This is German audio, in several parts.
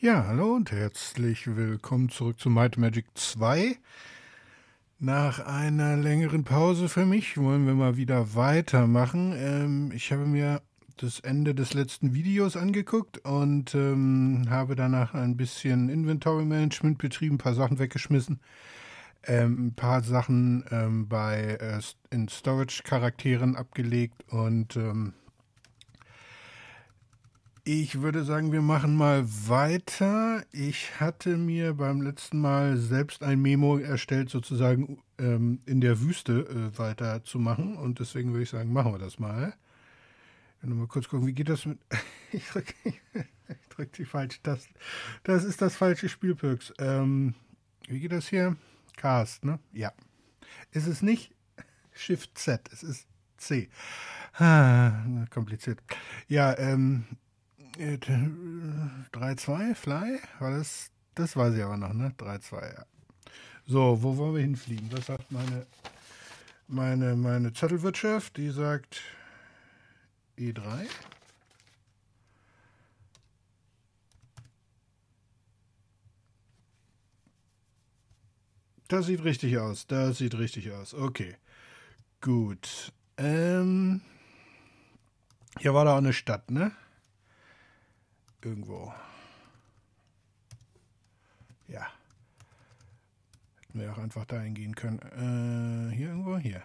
Ja, hallo und herzlich willkommen zurück zu Might Magic 2. Nach einer längeren Pause für mich wollen wir mal wieder weitermachen. Ähm, ich habe mir das Ende des letzten Videos angeguckt und ähm, habe danach ein bisschen Inventory Management betrieben, ein paar Sachen weggeschmissen, ähm, ein paar Sachen ähm, bei äh, in Storage Charakteren abgelegt und ähm, ich würde sagen, wir machen mal weiter. Ich hatte mir beim letzten Mal selbst ein Memo erstellt, sozusagen ähm, in der Wüste äh, weiterzumachen. Und deswegen würde ich sagen, machen wir das mal. Wenn wir mal kurz gucken, wie geht das mit. ich drücke drück die falsche Taste. Das ist das falsche Spielpirks. Ähm, wie geht das hier? Cast, ne? Ja. Ist es nicht Shift Z, es ist C. Ah, kompliziert. Ja, ähm, 3-2, Fly? War das? Das weiß ich aber noch, ne? 3-2, ja. So, wo wollen wir hinfliegen? Was sagt meine, meine, meine Zettelwirtschaft? Die sagt E3. Das sieht richtig aus. Das sieht richtig aus. Okay. Gut. Ähm. Hier war da auch eine Stadt, ne? Irgendwo. Ja. Hätten wir auch einfach dahin gehen können. Äh, hier irgendwo? Hier.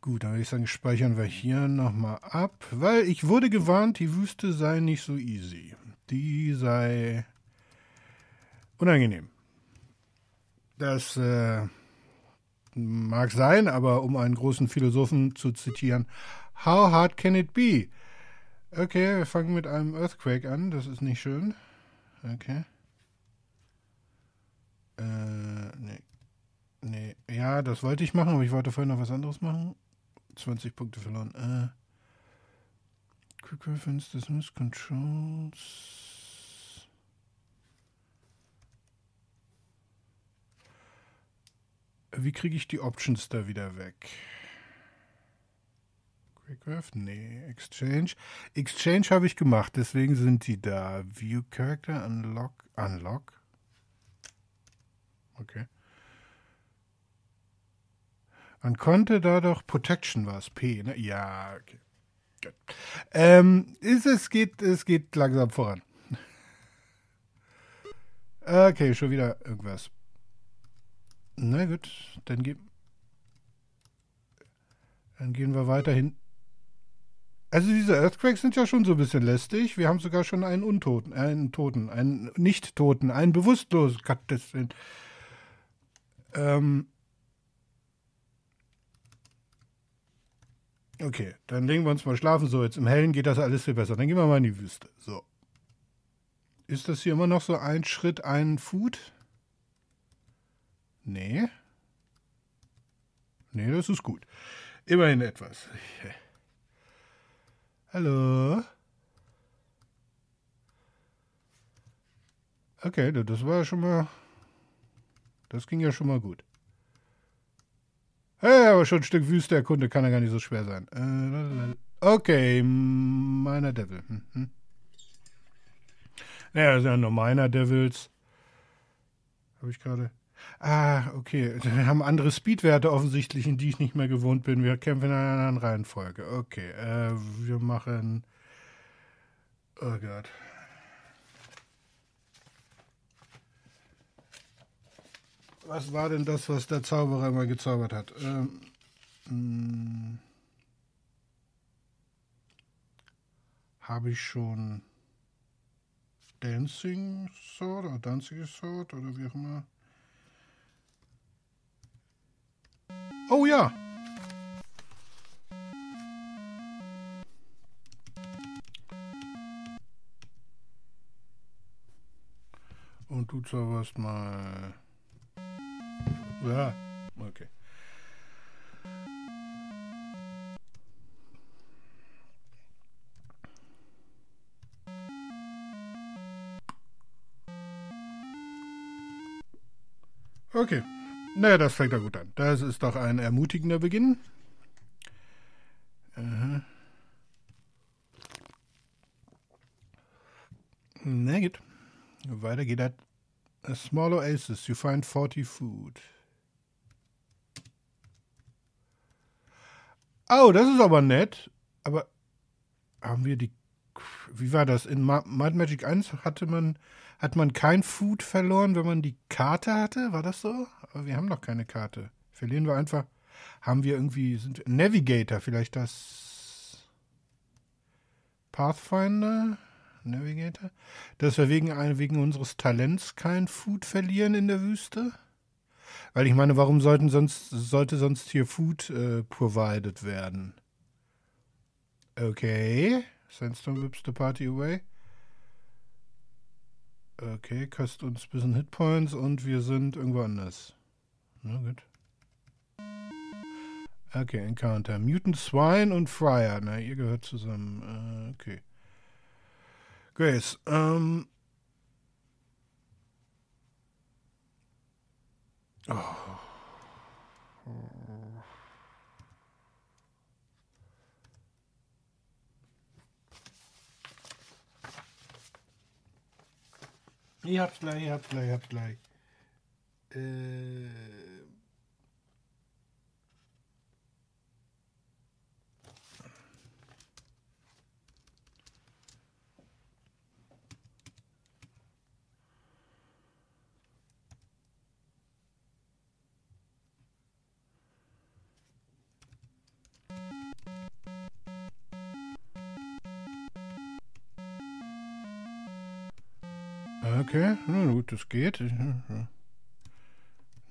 Gut, dann würde ich sagen, speichern wir hier nochmal ab, weil ich wurde gewarnt, die Wüste sei nicht so easy. Die sei unangenehm. Das äh, mag sein, aber um einen großen Philosophen zu zitieren, how hard can it be? Okay, wir fangen mit einem Earthquake an. Das ist nicht schön. Okay. Äh, nee. Nee. Ja, das wollte ich machen, aber ich wollte vorhin noch was anderes machen. 20 Punkte verloren. Äh. Quick Reference Dismiss Controls. Wie kriege ich die Options da wieder weg? Quickcraft? Nee. Exchange. Exchange habe ich gemacht, deswegen sind die da. View Character, Unlock. Unlock. Okay. Man konnte da doch Protection war es, P, ne? Ja, okay. Gut. Ähm, ist, es, geht, es geht langsam voran. Okay, schon wieder irgendwas. Na gut, dann, ge dann gehen wir weiterhin. Also diese Earthquakes sind ja schon so ein bisschen lästig. Wir haben sogar schon einen Untoten, einen Toten, einen Nicht-Toten, einen Bewusstlosen. Ähm okay, dann legen wir uns mal schlafen. So, jetzt im Hellen geht das alles viel besser. Dann gehen wir mal in die Wüste. So. Ist das hier immer noch so ein Schritt, ein Food? Nee. Nee, das ist gut. Immerhin etwas. Hallo? Okay, das war schon mal. Das ging ja schon mal gut. Hey, aber schon ein Stück Wüste erkunde kann ja gar nicht so schwer sein. Äh, okay, meiner Devil. Hm, hm. Naja, das sind ja nur meiner Devils. Habe ich gerade. Ah, okay. Wir haben andere Speedwerte offensichtlich, in die ich nicht mehr gewohnt bin. Wir kämpfen in einer anderen Reihenfolge. Okay, äh, wir machen. Oh Gott. Was war denn das, was der Zauberer immer gezaubert hat? Ähm, hm. Habe ich schon Dancing Sword oder Dancing Sword oder wie auch immer? Oh ja. Und du zauberst mal. Ja, okay. Okay. Naja, das fängt ja gut an. Das ist doch ein ermutigender Beginn. Aha. Na gut. Weiter geht das. A small oasis, you find 40 food. Oh, das ist aber nett. Aber haben wir die. Wie war das? In Might Magic 1 hatte man, hat man kein Food verloren, wenn man die Karte hatte? War das so? Aber wir haben noch keine Karte. Verlieren wir einfach. Haben wir irgendwie. Sind Navigator, vielleicht das. Pathfinder? Navigator? Dass wir wegen, wegen unseres Talents kein Food verlieren in der Wüste? Weil ich meine, warum sollten sonst, sollte sonst hier Food äh, provided werden? Okay. Sandstorm whips the party away. Okay, kostet uns ein bisschen Hitpoints und wir sind irgendwo anders. Na gut. Okay, Encounter. Mutant Swine und Fryer. Na, ihr gehört zusammen. Uh, okay. Grace, ähm. Oh. Í haflagi, haflagi, haflagi. Uh, eh, das geht.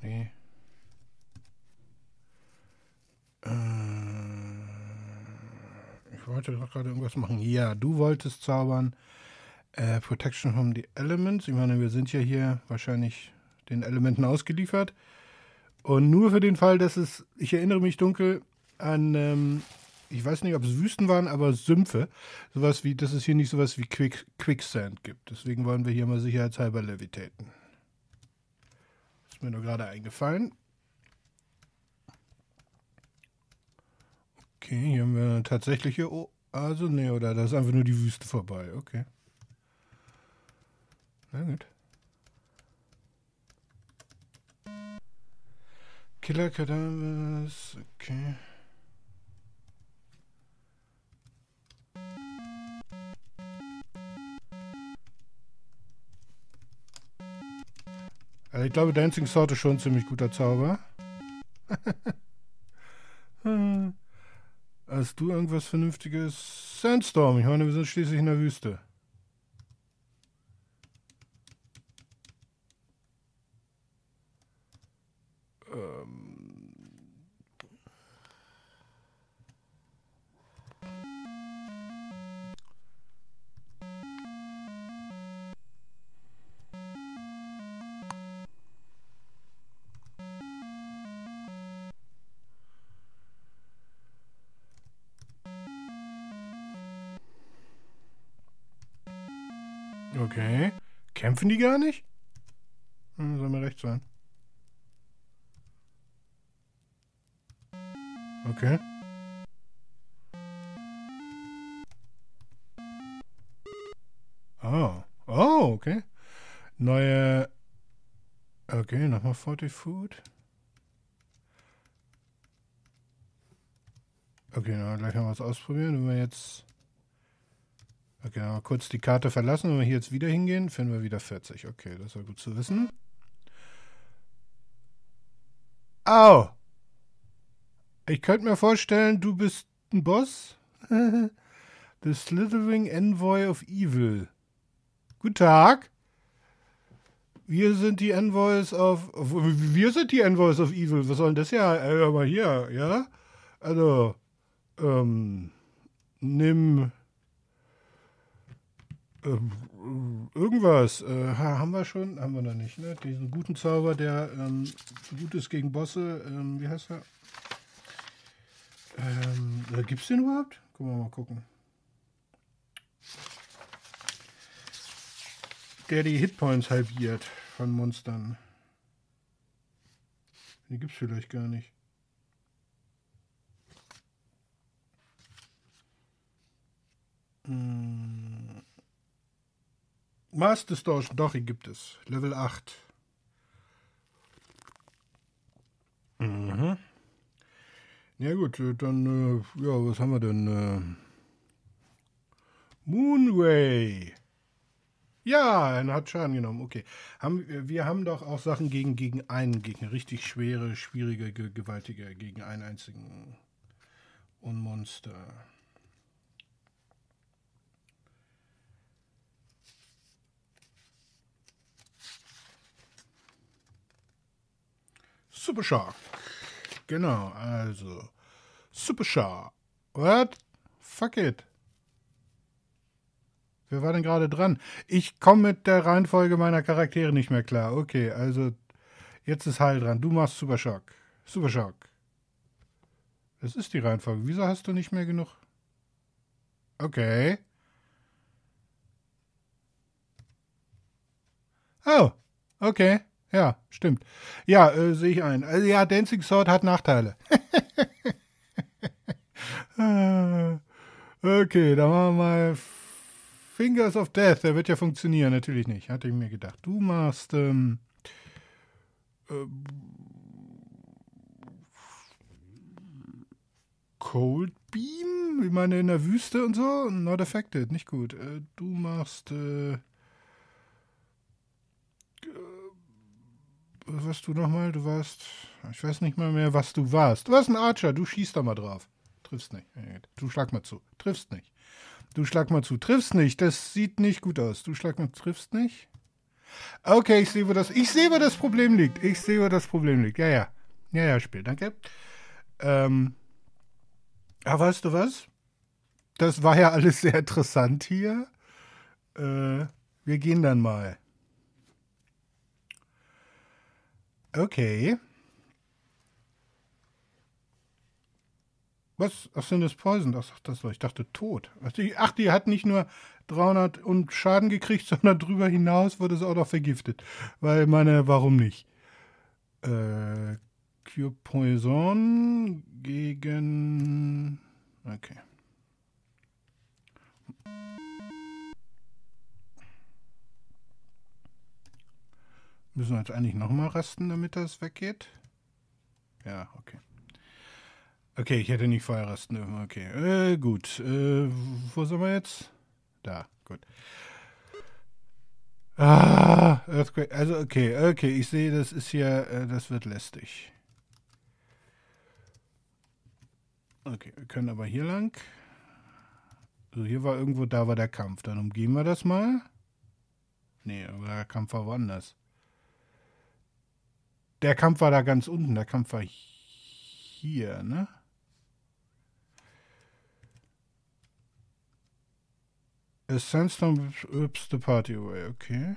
Nee. Äh, ich wollte doch gerade irgendwas machen. Ja, du wolltest zaubern. Äh, Protection from the Elements. Ich meine, wir sind ja hier wahrscheinlich den Elementen ausgeliefert. Und nur für den Fall, dass es, ich erinnere mich dunkel an ähm, ich weiß nicht, ob es Wüsten waren, aber Sümpfe. Sowas wie, dass es hier nicht sowas wie Quick, Quicksand gibt. Deswegen wollen wir hier mal sicherheitshalber levitaten. Ist mir nur gerade eingefallen. Okay, hier haben wir eine tatsächliche Oase. Ne, oder da ist einfach nur die Wüste vorbei. Okay. Na gut. Killer Cadavers. Okay. Also ich glaube, Dancing Sword ist schon ein ziemlich guter Zauber. Hast du irgendwas Vernünftiges? Sandstorm. Ich meine, wir sind schließlich in der Wüste. Kämpfen die gar nicht? Hm, soll mir recht sein. Okay. Oh. Oh, okay. Neue. Okay, nochmal 40 Food. Okay, na, gleich mal was ausprobieren. Wenn wir jetzt. Okay, mal kurz die Karte verlassen. Wenn wir hier jetzt wieder hingehen, finden wir wieder 40. Okay, das war gut zu wissen. Au! Ich könnte mir vorstellen, du bist ein Boss. The Slithering Envoy of Evil. Guten Tag. Wir sind die Envoys of. Wir sind die Envoys of Evil. Was soll denn das ja? Äh, mal hier, ja? Also, ähm, nimm ähm, irgendwas äh, haben wir schon, haben wir noch nicht, ne? Diesen guten Zauber, der ähm, gut ist gegen Bosse, ähm, wie heißt er? Ähm, äh, gibt's den überhaupt? Gucken wir mal gucken. Der die Hitpoints halbiert von Monstern. Die gibt's vielleicht gar nicht. Hm. Maß Distortion, doch, hier gibt es. Level 8. Mhm. Ja gut, äh, dann, äh, ja, was haben wir denn? Äh, Moonway. Ja, er hat Schaden genommen. Okay. Haben, wir haben doch auch Sachen gegen, gegen einen Gegner. Richtig schwere, schwierige, gewaltige, gegen einen einzigen Unmonster. Super Shark. Genau, also. Super Shark. What? Fuck it. Wer war denn gerade dran? Ich komme mit der Reihenfolge meiner Charaktere nicht mehr klar. Okay, also jetzt ist Heil dran. Du machst Super Shock. Super Shock. Das ist die Reihenfolge. Wieso hast du nicht mehr genug? Okay. Oh, okay. Ja, stimmt. Ja, äh, sehe ich ein. Also, ja, Dancing Sword hat Nachteile. okay, dann machen wir mal Fingers of Death. Der wird ja funktionieren. Natürlich nicht. Hatte ich mir gedacht. Du machst. Ähm, äh, Cold Beam? Ich meine, in der Wüste und so? Not affected. Nicht gut. Äh, du machst. Äh, was warst du nochmal? Du warst, ich weiß nicht mal mehr, was du warst. Du warst ein Archer, du schießt da mal drauf. Triffst nicht. Du schlag mal zu. Triffst nicht. Du schlag mal zu. Triffst nicht. Das sieht nicht gut aus. Du schlag mal, triffst nicht. Okay, ich sehe, wo das, ich sehe, wo das Problem liegt. Ich sehe, wo das Problem liegt. Ja, ja. Ja, ja, Spiel, danke. Ähm, aber weißt du was? Das war ja alles sehr interessant hier. Äh, wir gehen dann mal. Okay. Was? Ach, sind das Poison? Ach, das war, ich dachte tot. Ach, die hat nicht nur 300 und Schaden gekriegt, sondern drüber hinaus wurde sie auch noch vergiftet. Weil, meine, warum nicht? Äh, Cure Poison gegen. Okay. Müssen wir jetzt eigentlich nochmal rasten, damit das weggeht? Ja, okay. Okay, ich hätte nicht vorher rasten dürfen. Okay, äh, gut. Äh, wo sind wir jetzt? Da, gut. Ah, Earthquake. Also, okay, okay, ich sehe, das ist hier, äh, das wird lästig. Okay, wir können aber hier lang. Also hier war irgendwo, da war der Kampf. Dann umgehen wir das mal. Nee, aber der Kampf war woanders. Der Kampf war da ganz unten. Der Kampf war hier, ne? A sandstorm whips the party away, okay.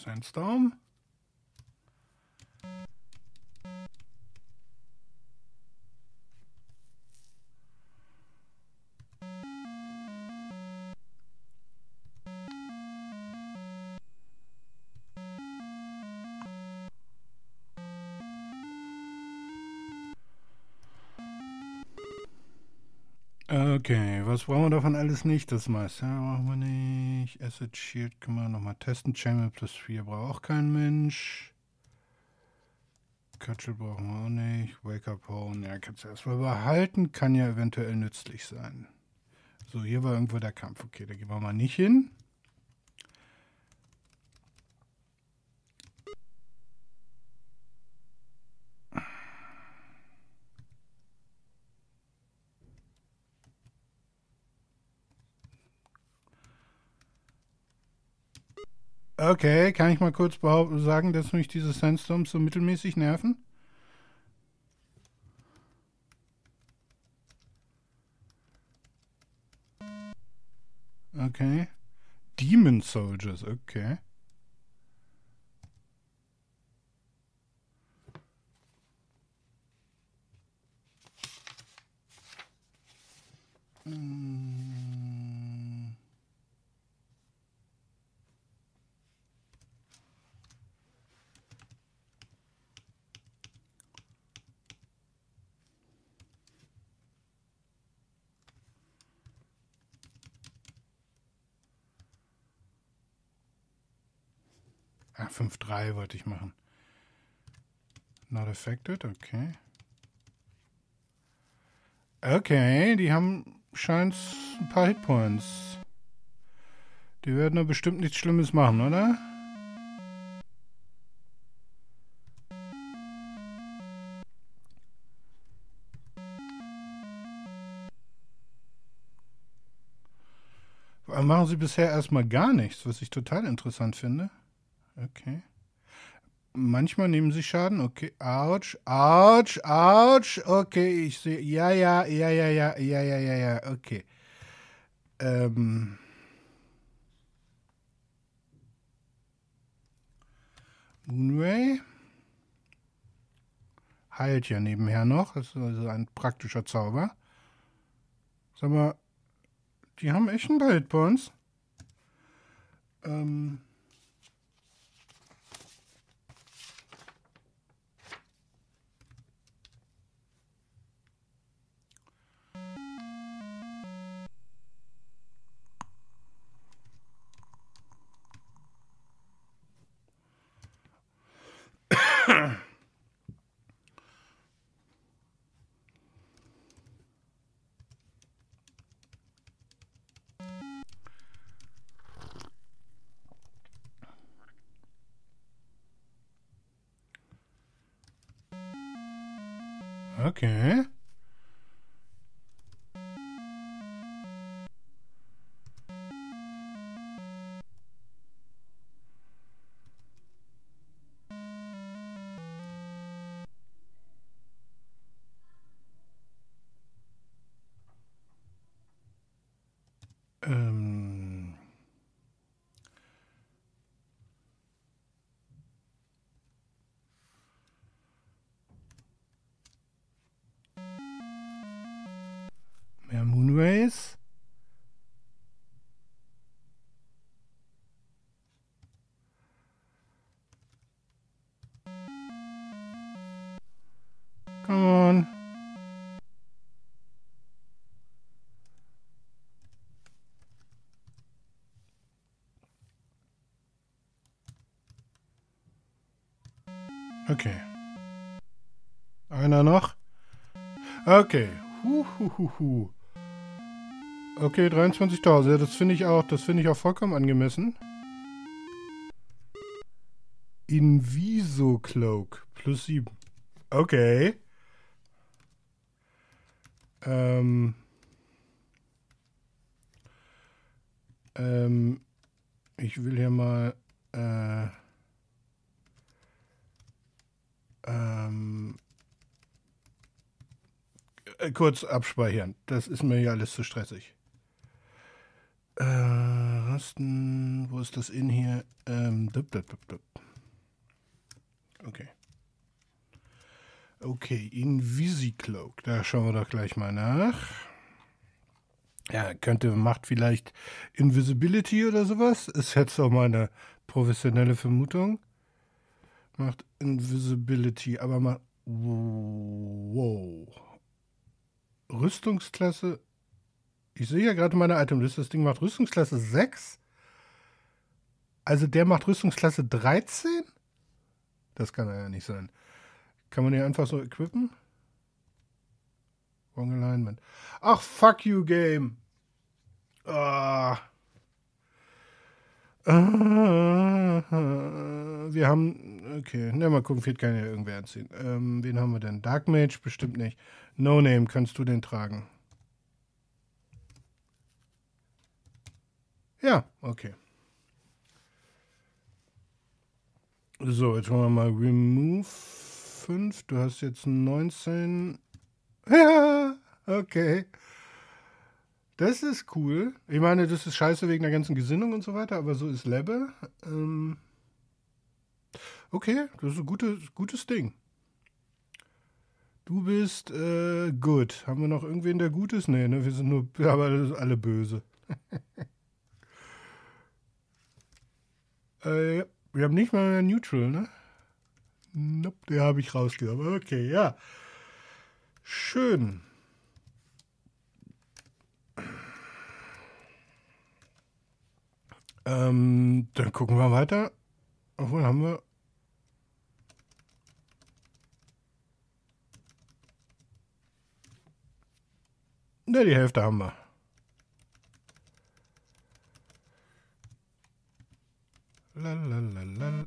Sandstorm. Okay, was brauchen wir davon alles nicht? Das meiste brauchen wir nicht. Acid Shield können wir nochmal testen. Channel plus 4 braucht auch kein Mensch. Cutchel brauchen wir auch nicht. Wake Up Home, ja, kannst du erstmal behalten. Kann ja eventuell nützlich sein. So, hier war irgendwo der Kampf. Okay, da gehen wir mal nicht hin. Okay, kann ich mal kurz sagen, dass mich diese Sandstorms so mittelmäßig nerven? Okay. Demon Soldiers, okay. 5-3 wollte ich machen. Not affected, okay. Okay, die haben scheint ein paar Hitpoints. Die werden doch bestimmt nichts Schlimmes machen, oder? machen sie bisher erstmal gar nichts, was ich total interessant finde. Okay. Manchmal nehmen sie Schaden. Okay. Autsch, Autsch, Autsch. Okay, ich sehe. Ja, ja, ja, ja, ja, ja, ja, ja, ja. Okay. Ähm. Moonray heilt ja nebenher noch. Das ist also ein praktischer Zauber. Sag mal, die haben echt einen Bild bei uns. Ähm. Okay. Okay. Einer noch? Okay. Huhuhuhu. Okay, 23.000. Ja, das finde ich auch, das finde ich auch vollkommen angemessen. Inviso Cloak plus 7. Okay. Ähm. Ähm. Ich will hier mal. Äh, ähm, äh, kurz abspeichern. Das ist mir ja alles zu stressig. Äh, Rasten, wo ist das in hier? Ähm, dup, dup, dup. Okay. Okay, Invisicloak. Da schauen wir doch gleich mal nach. Ja, könnte, macht vielleicht Invisibility oder sowas. Ist jetzt auch meine professionelle Vermutung. Macht Invisibility, aber mal. Wow. Rüstungsklasse. Ich sehe ja gerade meine Itemliste. Das Ding macht Rüstungsklasse 6. Also der macht Rüstungsklasse 13? Das kann er ja nicht sein. Kann man den einfach so equippen? Wrong Alignment. Ach, fuck you, Game. Ah. Ah, wir haben. Okay, ne, mal gucken, vielleicht kann ja irgendwer anziehen. Ähm, wen haben wir denn? Dark Mage? Bestimmt nicht. No Name, kannst du den tragen? Ja, okay. So, jetzt machen wir mal Remove 5. Du hast jetzt 19. Ja, okay. Das ist cool. Ich meine, das ist scheiße wegen der ganzen Gesinnung und so weiter, aber so ist Lebbe. Ähm okay, das ist ein gutes, gutes Ding. Du bist äh, gut. Haben wir noch irgendwen, der gut ist? Nee, ne? Wir sind nur aber alle böse. äh, wir haben nicht mal Neutral, ne? Nope, den habe ich rausgenommen. Okay, ja. Schön. Ähm, dann gucken wir weiter. Obwohl haben wir. Ne, die Hälfte haben wir. Lalalala.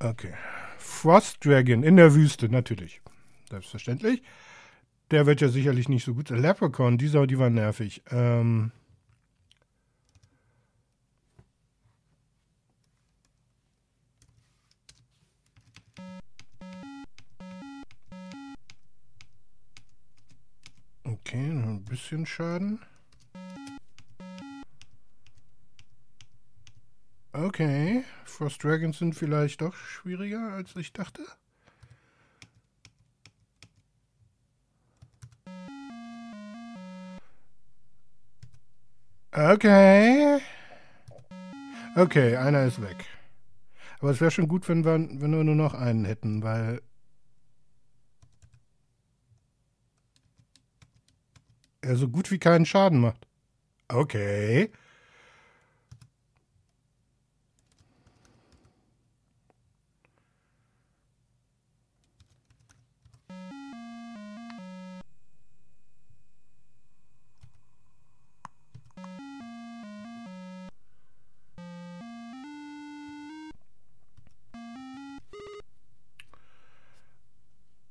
Okay. Frost Dragon in der Wüste, natürlich. Selbstverständlich. Der wird ja sicherlich nicht so gut. Leprechaun, dieser, die war nervig. Ähm. Okay, ein bisschen Schaden. Okay, Frost Dragons sind vielleicht doch schwieriger, als ich dachte. Okay. Okay, einer ist weg. Aber es wäre schon gut, wenn wir, wenn wir nur noch einen hätten, weil er so gut wie keinen Schaden macht. Okay.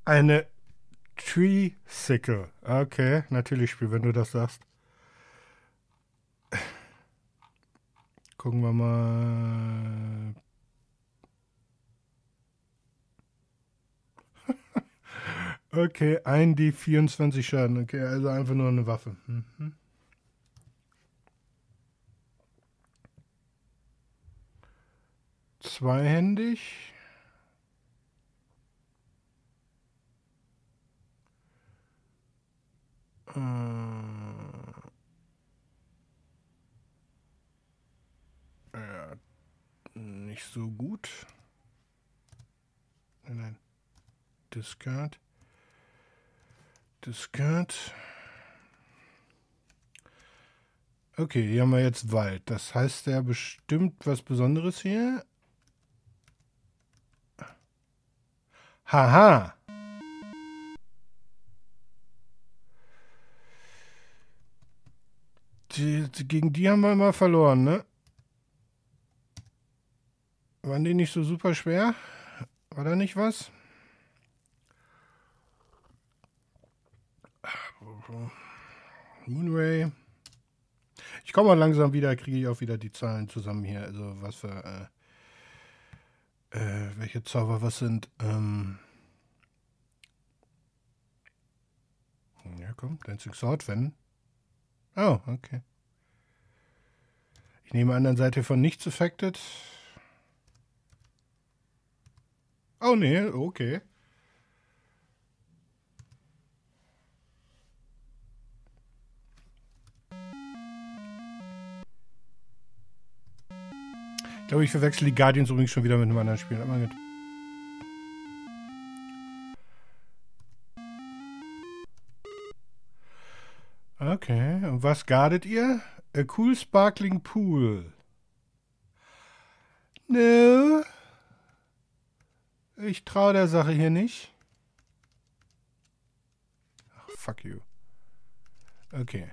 Eine Tree Sickle. Okay, natürlich Spiel, wenn du das sagst. Gucken wir mal. okay, ein die 24 Schaden. Okay, also einfach nur eine Waffe. Mhm. Zweihändig. Äh, nicht so gut. Nein, nein. Discard. Discard. Okay, hier haben wir jetzt Wald. Das heißt ja bestimmt was Besonderes hier. Haha. Die, gegen die haben wir immer verloren, ne? Waren die nicht so super schwer? War da nicht was? Moonray. Ich komme mal langsam wieder, kriege ich auch wieder die Zahlen zusammen hier. Also was für äh, äh, welche Zauber was sind. Ähm ja, komm, Dancing Sword, wenn. Oh, okay. Ich nehme an, dann seid ihr von nichts affected. Oh, nee, okay. Ich glaube, ich verwechsel die Guardians übrigens schon wieder mit einem anderen Spiel. Aber gut. Okay, und was guardet ihr? A cool sparkling pool. No. Ich traue der Sache hier nicht. Ach, fuck you. Okay.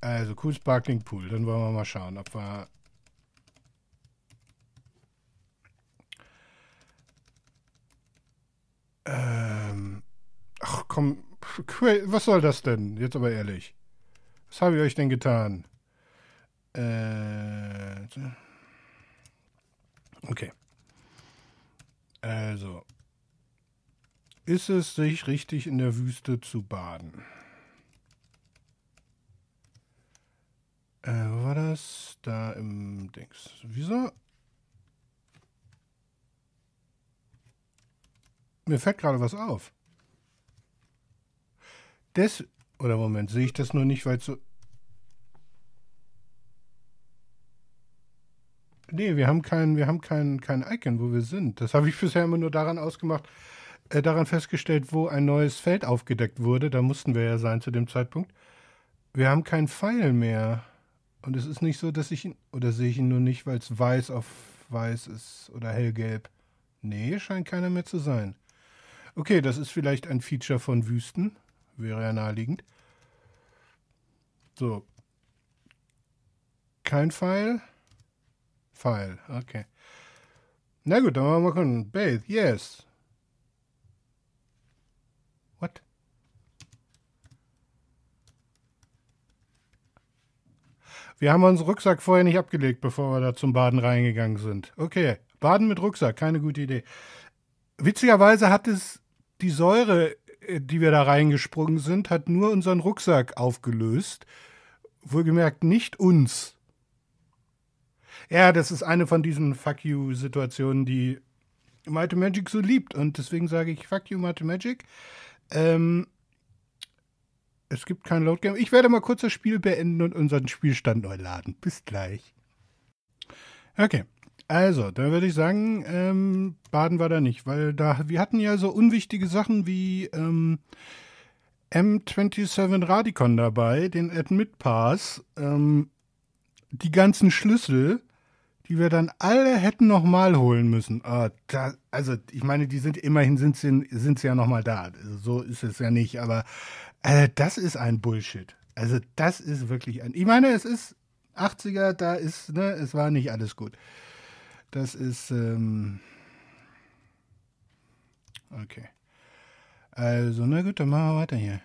Also, cool sparkling pool. Dann wollen wir mal schauen, ob wir... Ähm... Ach komm, was soll das denn? Jetzt aber ehrlich. Was habe ich euch denn getan? Äh, okay. Also, ist es sich richtig in der Wüste zu baden? Äh, wo war das? Da im Dings. Wieso? Mir fällt gerade was auf. Des oder Moment, sehe ich das nur nicht, weil so. Nee, wir haben kein, wir haben kein, kein Icon, wo wir sind. Das habe ich bisher immer nur daran ausgemacht, äh, daran festgestellt, wo ein neues Feld aufgedeckt wurde. Da mussten wir ja sein zu dem Zeitpunkt. Wir haben keinen Pfeil mehr. Und es ist nicht so, dass ich ihn, oder sehe ich ihn nur nicht, weil es weiß auf weiß ist oder hellgelb. Nee, scheint keiner mehr zu sein. Okay, das ist vielleicht ein Feature von Wüsten. Wäre ja naheliegend. So. Kein Pfeil. Pfeil, okay. Na gut, dann wollen wir mal gucken. Bathe, yes. What? Wir haben unseren Rucksack vorher nicht abgelegt, bevor wir da zum Baden reingegangen sind. Okay, Baden mit Rucksack, keine gute Idee. Witzigerweise hat es die Säure, die wir da reingesprungen sind, hat nur unseren Rucksack aufgelöst. Wohlgemerkt nicht uns. Ja, das ist eine von diesen Fuck you-Situationen, die Might Magic so liebt. Und deswegen sage ich Fuck you, Might Magic. Ähm, es gibt kein Loadgame. Ich werde mal kurz das Spiel beenden und unseren Spielstand neu laden. Bis gleich. Okay. Also, dann würde ich sagen, ähm, baden wir da nicht, weil da, wir hatten ja so unwichtige Sachen wie ähm, M27 Radicon dabei, den Admit Pass, ähm, die ganzen Schlüssel, die wir dann alle hätten nochmal holen müssen. Ah, da, also, ich meine, die sind immerhin sind sie, sind sie ja nochmal da. Also, so ist es ja nicht, aber äh, das ist ein Bullshit. Also, das ist wirklich ein. Ich meine, es ist 80er, da ist, ne, es war nicht alles gut. Das ist, ähm, okay. Also, na gut, dann machen wir weiter hier.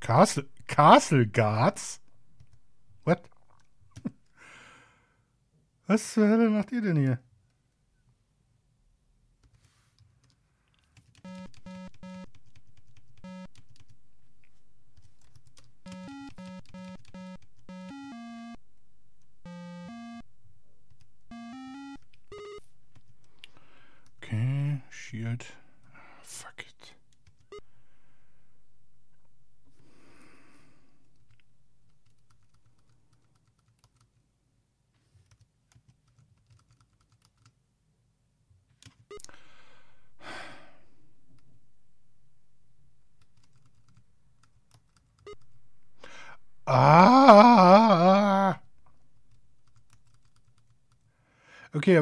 Castle, Castle Guards? What? Was zur Hölle macht ihr denn hier?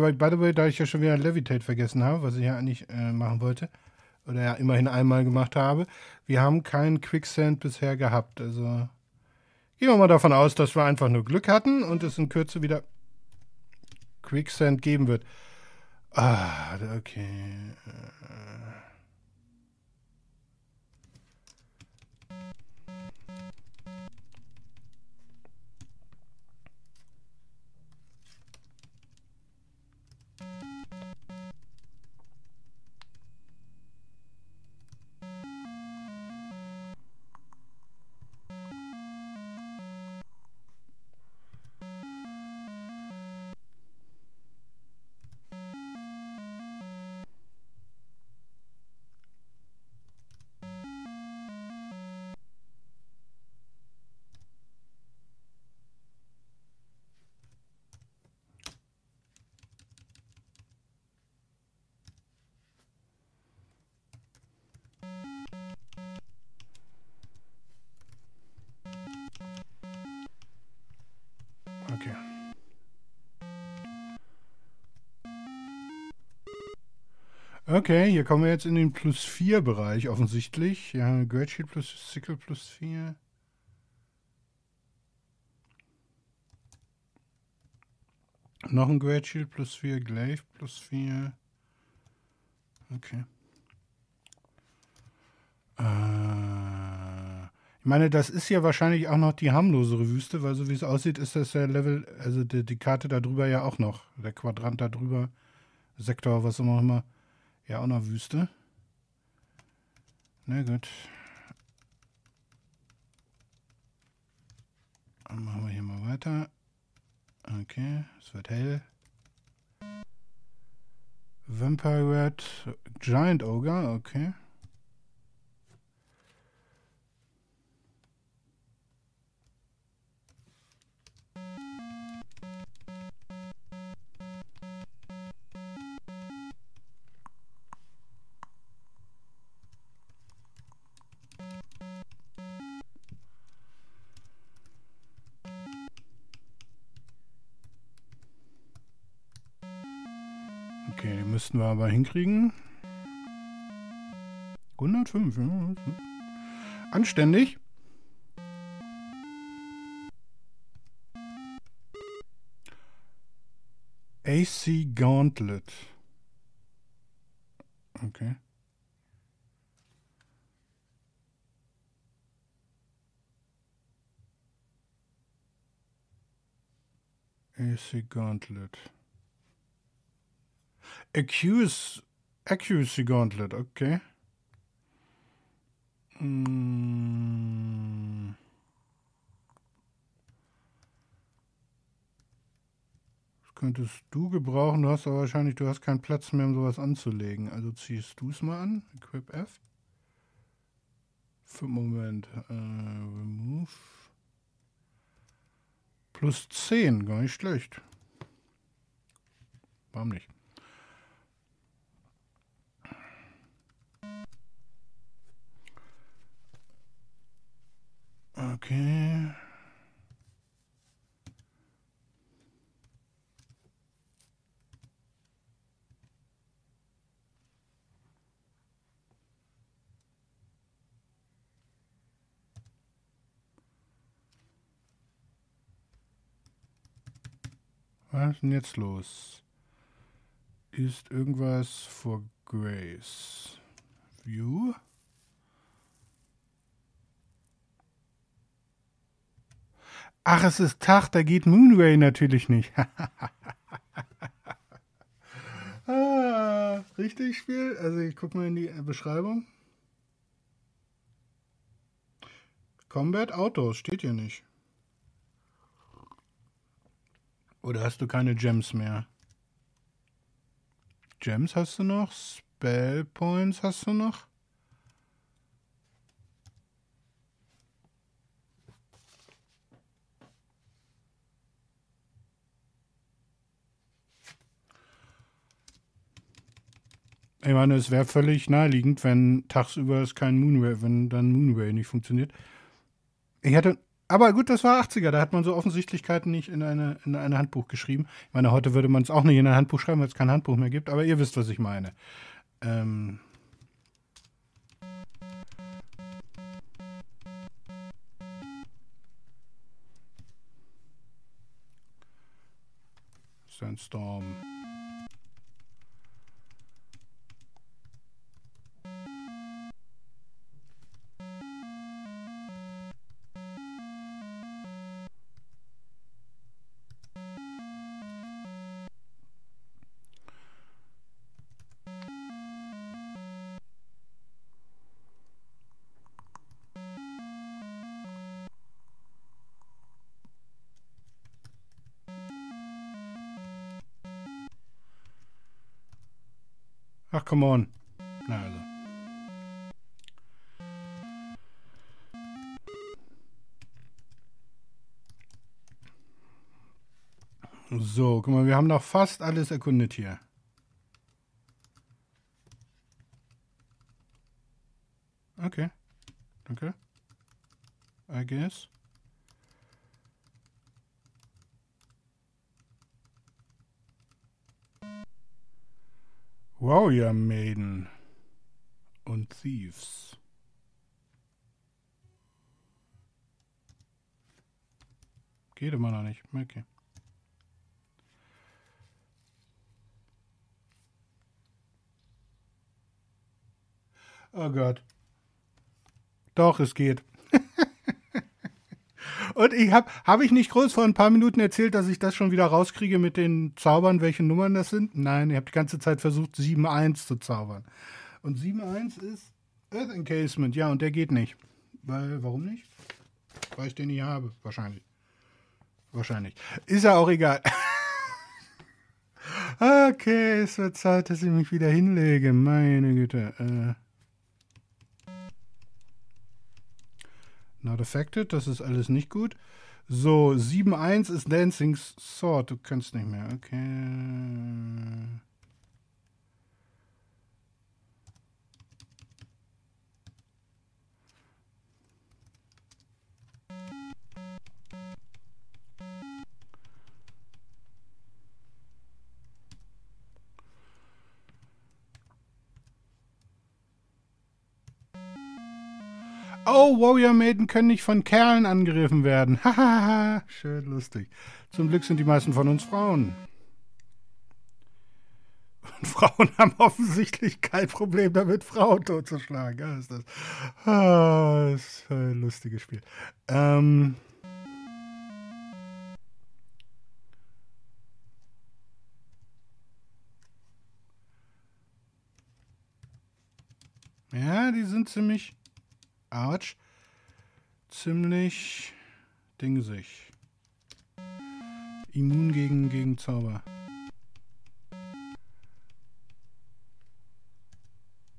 Aber by the way, da ich ja schon wieder Levitate vergessen habe, was ich ja eigentlich äh, machen wollte, oder ja immerhin einmal gemacht habe, wir haben keinen Quicksand bisher gehabt. Also gehen wir mal davon aus, dass wir einfach nur Glück hatten und es in Kürze wieder Quicksand geben wird. Ah, okay. Okay. Okay, hier kommen wir jetzt in den plus 4 Bereich offensichtlich. Ja, Great Shield plus Sickle plus 4. Noch ein Great Shield plus 4, Glaive plus 4. Okay. Äh, ich meine, das ist ja wahrscheinlich auch noch die harmlosere Wüste, weil so wie es aussieht, ist das der Level, also die, die Karte da drüber ja auch noch. Der Quadrant da drüber, Sektor, was auch immer, ja auch noch Wüste. Na gut. Dann machen wir hier mal weiter. Okay, es wird hell. Vampire Red, Giant Ogre, okay. Müssten wir aber hinkriegen. 105, ja. Anständig. AC Gauntlet. Okay. AC Gauntlet. Accuse, accuracy Gauntlet, okay. Mm. Das könntest du gebrauchen, du hast aber wahrscheinlich, du hast keinen Platz mehr, um sowas anzulegen. Also ziehst du es mal an, Equip F. Für Moment, äh, Remove. Plus 10, gar nicht schlecht. Warum nicht? Okay. Was ist denn jetzt los? Ist irgendwas vor Grace? View? Ach, es ist Tag, da geht Moonway natürlich nicht. ah, richtig Spiel? Also ich gucke mal in die Beschreibung. Combat Autos steht hier nicht. Oder hast du keine Gems mehr? Gems hast du noch? Spell Points hast du noch? Ich meine, es wäre völlig naheliegend, wenn tagsüber es kein Moonway, wenn dann Moonway nicht funktioniert. Ich hatte, aber gut, das war 80er, da hat man so Offensichtlichkeiten nicht in eine, in eine Handbuch geschrieben. Ich meine, heute würde man es auch nicht in ein Handbuch schreiben, weil es kein Handbuch mehr gibt, aber ihr wisst, was ich meine. Ähm, Sandstorm. Come on. Na also. So, guck mal, wir haben noch fast alles erkundet hier. Okay. Danke. I guess. Warrior Maiden und Thieves. Geht immer noch nicht. Okay. Oh Gott. Doch, es geht. Und ich habe habe ich nicht groß vor ein paar Minuten erzählt, dass ich das schon wieder rauskriege mit den Zaubern, welche Nummern das sind? Nein, ich habe die ganze Zeit versucht, 7-1 zu zaubern. Und 7-1 ist Earth Encasement, ja, und der geht nicht. Weil, warum nicht? Weil ich den nicht habe, wahrscheinlich. Wahrscheinlich. Ist ja auch egal. okay, es wird Zeit, dass ich mich wieder hinlege. Meine Güte. Äh. Not affected, das ist alles nicht gut. So, 7-1 ist Dancing Sword. Du kannst nicht mehr. Okay. Oh, Warrior Maiden können nicht von Kerlen angegriffen werden. Hahaha, schön lustig. Zum Glück sind die meisten von uns Frauen. Und Frauen haben offensichtlich kein Problem damit, Frauen totzuschlagen. Ja, ist das. Ah, ist ein lustiges Spiel. Ähm. Ja, die sind ziemlich Arch ziemlich dingsig. Immun gegen, gegen Zauber.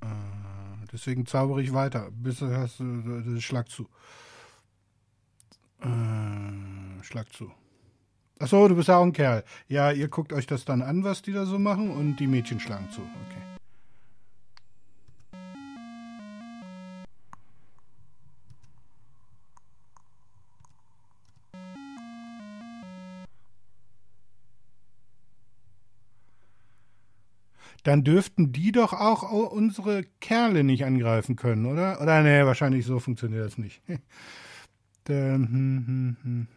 Äh, deswegen zaubere ich weiter, bis du hast äh, Schlag zu. Äh, Schlag zu. Achso, du bist ja auch ein Kerl. Ja, ihr guckt euch das dann an, was die da so machen und die Mädchen schlagen zu. Okay. Dann dürften die doch auch unsere Kerle nicht angreifen können, oder? Oder nee, wahrscheinlich so funktioniert das nicht. dann, hm, hm, hm.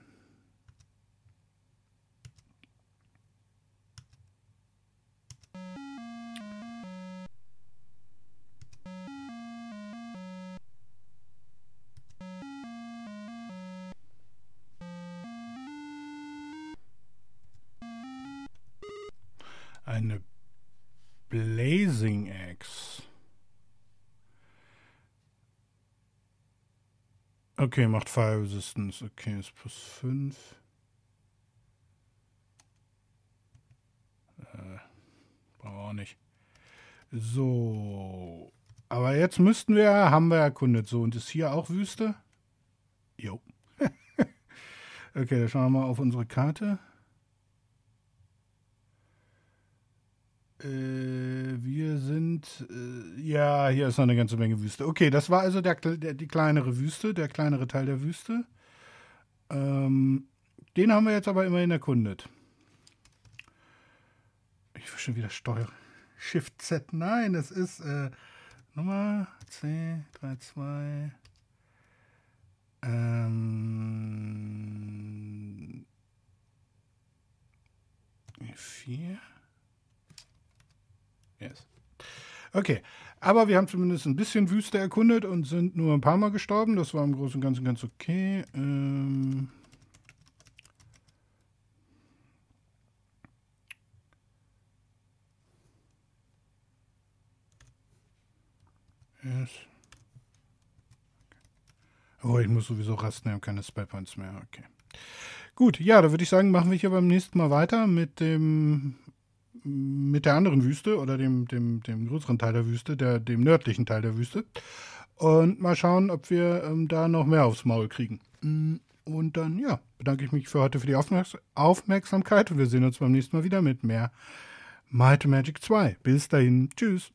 Eine Blazing Axe. Okay, macht Fire Resistance. Okay, ist plus 5. Äh, brauchen wir auch nicht. So. Aber jetzt müssten wir, haben wir erkundet. So, und ist hier auch Wüste? Jo. okay, dann schauen wir mal auf unsere Karte. Äh, wir sind, äh, ja, hier ist noch eine ganze Menge Wüste. Okay, das war also der, der, die kleinere Wüste, der kleinere Teil der Wüste. Ähm, den haben wir jetzt aber immerhin erkundet. Ich will schon wieder Steuer. Shift Z, nein, das ist äh, Nummer C32. Ähm, 4. Yes. Okay, aber wir haben zumindest ein bisschen Wüste erkundet und sind nur ein paar Mal gestorben. Das war im Großen und Ganzen ganz okay. Ähm yes. Oh, ich muss sowieso rasten, wir haben keine Spellpoints mehr. Okay. Gut, ja, da würde ich sagen, machen wir hier beim nächsten Mal weiter mit dem mit der anderen Wüste oder dem, dem, dem größeren Teil der Wüste, der, dem nördlichen Teil der Wüste. Und mal schauen, ob wir ähm, da noch mehr aufs Maul kriegen. Mm, und dann, ja, bedanke ich mich für heute für die Aufmerks Aufmerksamkeit und wir sehen uns beim nächsten Mal wieder mit mehr Might Magic 2. Bis dahin, tschüss.